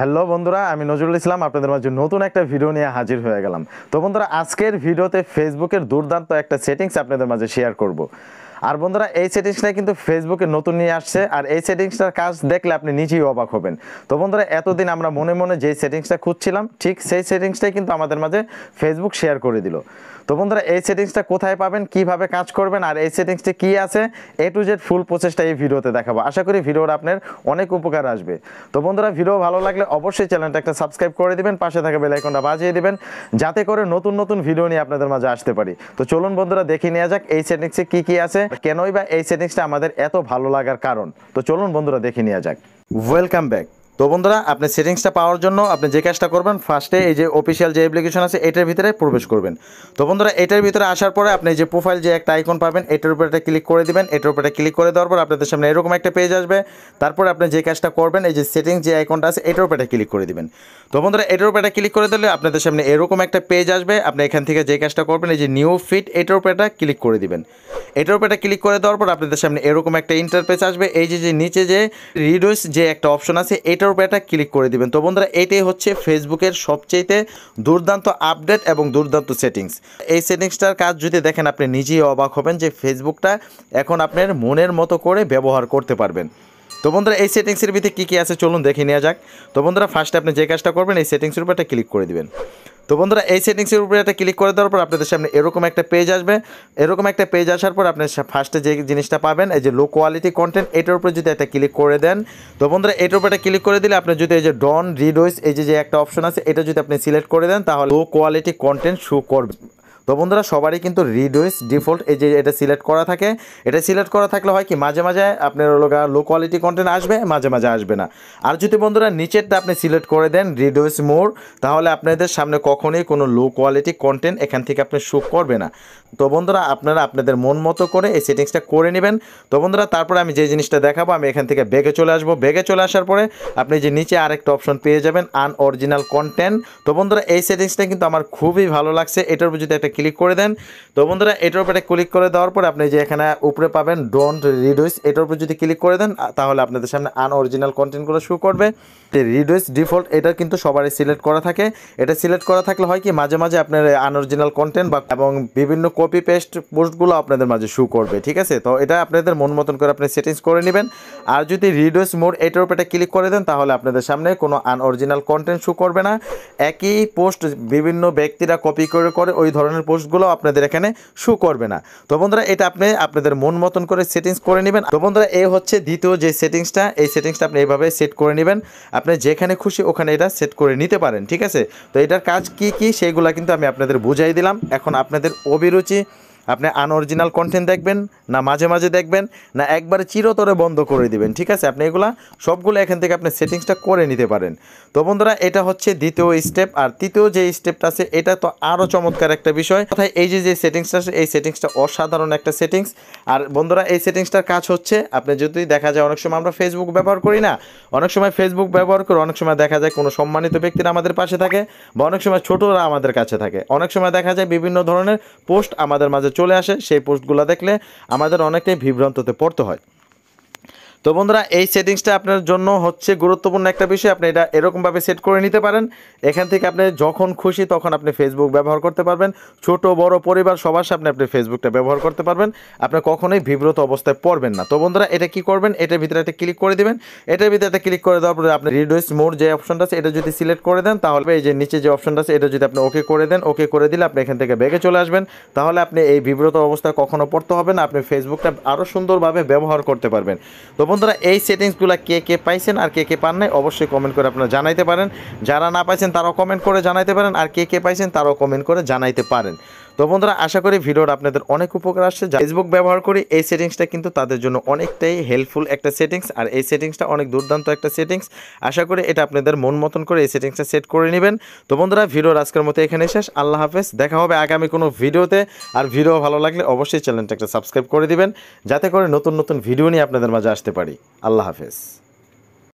Hello বন্ধুরা, আমি নজরুল ইসলাম, আপনাদের মাঝে নতুন একটা ভিডিও নিয়ে হাজির হয়ে গেলাম। তো বন্ধুরা, আজকের ভিডিওতে ফেসবুকের দুর্দান্ত একটা সেটিংস আপনাদের মাঝে শেয়ার করব। আর বন্ধুরা, এই সেটিংসটা কিন্তু ফেসবুকে নতুন নিয়ে আসছে, আর এই সেটিংসটার কাজ দেখলে আপনি নিজেই অবাক হবেন। তো বন্ধুরা, এতদিন আমরা মনে মনে যেই সেটিংসটা খুঁজছিলাম, ঠিক সেই সেটিংসটাই কিন্তু আমাদের মাঝে ফেসবুক শেয়ার করে দিল। তো বন্ধুরা, এই সেটিংসটা কোথায় পাবেন, কীভাবে কাজ করবেন, আর এই সেটিংসটা কি আছে এ টু জেড ফুল প্রসেসটা এই ভিডিওতে দেখাবো। আশা করি ভিডিওটা আপনার অনেক উপকার আসবে। তো বন্ধুরা, ভিডিও ভালো লাগলে অবশ্যই চ্যানেলটা একটা সাবস্ক্রাইব করে দিবেন, পাশে থাকা বেল আইকনটা বাজিয়ে দিবেন, যাতে করে নতুন নতুন ভিডিও নিয়ে আপনাদের মাঝে আসতে পারি। তো চলুন বন্ধুরা, দেখে নেওয়া যাক এই সেটিংসে কি কি আছে। কেনই বা এই সেটিংসটা আমাদের এত ভালো লাগার কারণ? তো চলুন বন্ধুরা দেখে নেওয়া যাক। ওয়েলকাম ব্যাক তো বন্ধুরা, আপনি সেটিংসটা পাওয়ার জন্য আপনি যে কাজটা করবেন ফার্স্টে এই যে অফিসিয়াল যে অ্যাপ্লিকেশন আছে, এটার ভিতরে প্রবেশ করবেন। তো বন্ধুরা, এটার ভিতরে আসার পরে আপনি যে প্রোফাইল যে একটা আইকন পাবেন, এটার উপরে একটা ক্লিক করে দিবেন। এটার উপরে ক্লিক করে দেওয়ার পর আপনাদের সামনে এরকম একটা পেজ আসবে। তারপর আপনি যে কাজটা করবেন, এই যে সেটিংস যে আইকনটা আছে, এটার উপরে ক্লিক করে দিবেন। তো বন্ধুরা, এটার উপরে ক্লিক করে দিলে আপনাদের সামনে এরকম একটা পেজ আসবে। আপনি এখান থেকে যে কাজটা করবেন, এই যে নিউ ফিট এটার উপরে ক্লিক করে দিবেন। এটার উপরে ক্লিক করে দেওয়ার পর আপনাদের সামনে এরকম একটা ইন্টারপেজ আসবে। এই যে যে, নিচে যে রিডিউস যে একটা অপশন আছে, এটার উপরে একটা ক্লিক করে দিবেন। তো বন্ধুরা, এটাই হচ্ছে ফেসবুকের সবচেয়ে দুর্দান্ত আপডেট এবং দুর্দান্ত সেটিংস এই সেটিংসটার কাজ যদি দেখেন, আপনি নিজেই অবাক হবেন যে ফেসবুকটা এখন আপনার মনের মতো করে ব্যবহার করতে পারবেন। তো বন্ধুরা, এই সেটিংসের ভিতরে কী কী আছে চলুন দেখে নেওয়া যাক। তো বন্ধুরা ফার্স্টে আপনি যে কাজটা করবেন, এই সেটিংসের উপর একটা ক্লিক করে দিবেন। তো বন্ধুরা, এই সেটিংসের উপরে একটা ক্লিক করে দেওয়ার পর আপনাদের সামনে এরকম একটা পেজ আসবে। এরকম একটা পেজ আসার পর আপনি ফার্স্টে যে জিনিসটা পাবেন, এই যে লো কোয়ালিটি কন্টেন্ট এটার উপরে যদি একটা ক্লিক করে দেন, তো বন্ধুরা, এটার উপরে একটা ক্লিক করে দিলে আপনি যদি এই যে ডন রিডোইস এই যে যে একটা অপশন আছে, এটা যদি আপনি সিলেক্ট করে দেন, তাহলে লো কোয়ালিটি কন্টেন্ট শো করবে। তো বন্ধুরা, সবারই কিন্তু রিডোইস ডিফল্ট এই যে এটা সিলেক্ট করা থাকে, এটা সিলেক্ট করা থাকলে হয় কি, মাঝে মাঝে আপনার লো কোয়ালিটি কন্টেন্ট আসবে, মাঝে মাঝে আসবে না। আর যদি বন্ধুরা নিচেরটা আপনি সিলেক্ট করে দেন রিডোইস মোর তাহলে আপনাদের সামনে কখনোই কোনো লো কোয়ালিটি কন্টেন্ট এখান থেকে আপনি শো করবে না। তো বন্ধুরা, আপনারা আপনাদের মন মতো করে এই সেটিংসটা করে নেবেন। তো বন্ধুরা, তারপরে আমি যে জিনিসটা দেখাবো, আমি এখান থেকে বেগে চলে আসব। বেগে চলে আসার পরে আপনি যে নিচে আরেকটা অপশন পেয়ে যাবেন আনঅরিজিনাল কন্টেন্ট তো বন্ধুরা, এই সেটিংসটা কিন্তু আমার খুবই ভালো লাগছে। এটার উপর যদি একটা ক্লিক করে দেন। তো বন্ধুরা, এটার উপরে ক্লিক করে দেওয়ার পর আপনি যে এখানে উপরে পাবেন ডোন্ট রিডুইস এটার উপর যদি ক্লিক করে দেন তাহলে আপনাদের সামনে আনঅরিজিনাল কন্টেন্টগুলো শো করবে। রিডুইস ডিফল্ট এটা কিন্তু সবারই সিলেক্ট করা থাকে। এটা সিলেক্ট করা থাকলে হয় কি, মাঝে মাঝে আপনার আনঅরিজিনাল কন্টেন্ট বা, এবং বিভিন্ন কপি পেস্ট পোস্টগুলো আপনাদের মাঝে শো করবে, ঠিক আছে? তো এটা আপনাদের মন মতন করে আপনি সেটিংস করে নেবেন। আর যদি রিডুইস মোড এটার উপরে ক্লিক করে দেন, তাহলে আপনাদের সামনে কোনো আনঅরিজিনাল কন্টেন্ট শো করবে না। একই পোস্ট বিভিন্ন ব্যক্তিরা কপি করে করে ওই ধরনের পোস্টগুলো আপনাদের এখানে শু করবে না। তো বন্ধুরা, এটা আপনি আপনাদের মন মতন করে সেটিংস করে নেবেন। তো বন্ধুরা এই হচ্ছে দ্বিতীয় যে সেটিংসটা এই সেটিংসটা আপনি এইভাবে সেট করে নেবেন। আপনি যেখানে খুশি ওখানে এটা সেট করে নিতে পারেন, ঠিক আছে? তো এটার কাজ কি কি, সেইগুলো কিন্তু আমি আপনাদের বুঝাই দিলাম। এখন আপনাদের অভিরুচি আপনি আনঅরিজিনাল কন্টেন্ট দেখবেন, না মাঝে মাঝে দেখবেন, না একবারে চিরতরে বন্ধ করে দিবেন, ঠিক আছে? আপনি এগুলা সবগুলো এখান থেকে আপনি সেটিংসটা করে নিতে পারেন। তো বন্ধুরা, এটা হচ্ছে দ্বিতীয় স্টেপ আর তৃতীয় যে স্টেপটা আছে, এটা তো আরও চমৎকার একটা বিষয়। অর্থাৎ এই যে যে সেটিংসটা আছে, এই সেটিংসটা অসাধারণ একটা সেটিংস আর বন্ধুরা, এই সেটিংসটার কাজ হচ্ছে, আপনি যদি দেখা যায় অনেক সময় আমরা ফেসবুক ব্যবহার করি না, অনেক সময় ফেসবুক ব্যবহার করে অনেক সময় দেখা যায় কোনো সম্মানিত ব্যক্তিরা আমাদের পাশে থাকে, বা অনেক সময় ছোটরা আমাদের কাছে থাকে। অনেক সময় দেখা যায় বিভিন্ন ধরনের পোস্ট আমাদের মাঝে চলে আসে সেই পোস্টগুলো দেখলে আমাদের অনেকটাই বিভ্রান্ততে পড়তে হয়। তো বন্ধুরা, এই সেটিংসটা আপনার জন্য হচ্ছে গুরুত্বপূর্ণ একটা বিষয়। আপনি এটা এরকমভাবে সেট করে নিতে পারেন। এখান থেকে আপনি যখন খুশি তখন আপনি ফেসবুক ব্যবহার করতে পারবেন। ছোট, বড় পরিবার সবার সামনে আপনি ফেসবুকটা ব্যবহার করতে পারবেন। আপনি কখনোই বিব্রত অবস্থায় পড়বেন না। তো বন্ধুরা, এটা কি করবেন? এটার ভিতরে একটা ক্লিক করে দিবেন। এটার ভিতরে একটা ক্লিক করে দেওয়ার পরে আপনি রিডুইস মোড যে অপশনটা আছে, এটা যদি সিলেক্ট করে দেন, তাহলে এই যে নিচে যে অপশনটা আছে, এটা যদি আপনি ওকে করে দেন ওকে করে দিলে আপনি এখান থেকে বেগে চলে আসবেন। তাহলে আপনি এই বিব্রত অবস্থায় কখনো পড়তে হবে না। আপনি ফেসবুকটা আরও সুন্দরভাবে ব্যবহার করতে পারবেন। তো বন্ধুরা, এই সেটিংসগুলো কে কে পাইছেন আর কে কে পান নাই, অবশ্যই কমেন্ট করে আপনারা জানাইতে পারেন। যারা না পাইছেন তারাও কমেন্ট করে জানাইতে পারেন, আর কে কে পাইছেন তারাও কমেন্ট করে জানাইতে পারেন। তো বন্ধুরা, আশা করি ভিডিওটা আপনাদের অনেক উপকার আসছে। ফেসবুক ব্যবহার করি, এই সেটিংসটা কিন্তু তাদের জন্য অনেকটাই হেল্পফুল একটা সেটিংস, আর এই সেটিংসটা অনেক দুর্দান্ত একটা সেটিংস। আশা করি এটা আপনাদের মন মতন করে এই সেটিংসটা সেট করে নেবেন। তো বন্ধুরা, ভিডিওর আজকের মতো এখানে শেষ। আল্লাহ হাফেজ। দেখা হবে আগামী কোনো ভিডিওতে। আর ভিডিও ভালো লাগলে অবশ্যই চ্যানেলটা একটা সাবস্ক্রাইব করে দিবেন, যাতে করে নতুন নতুন ভিডিও নিয়ে আপনাদের মাঝে আসতে পারি। আল্লাহ হাফেজ।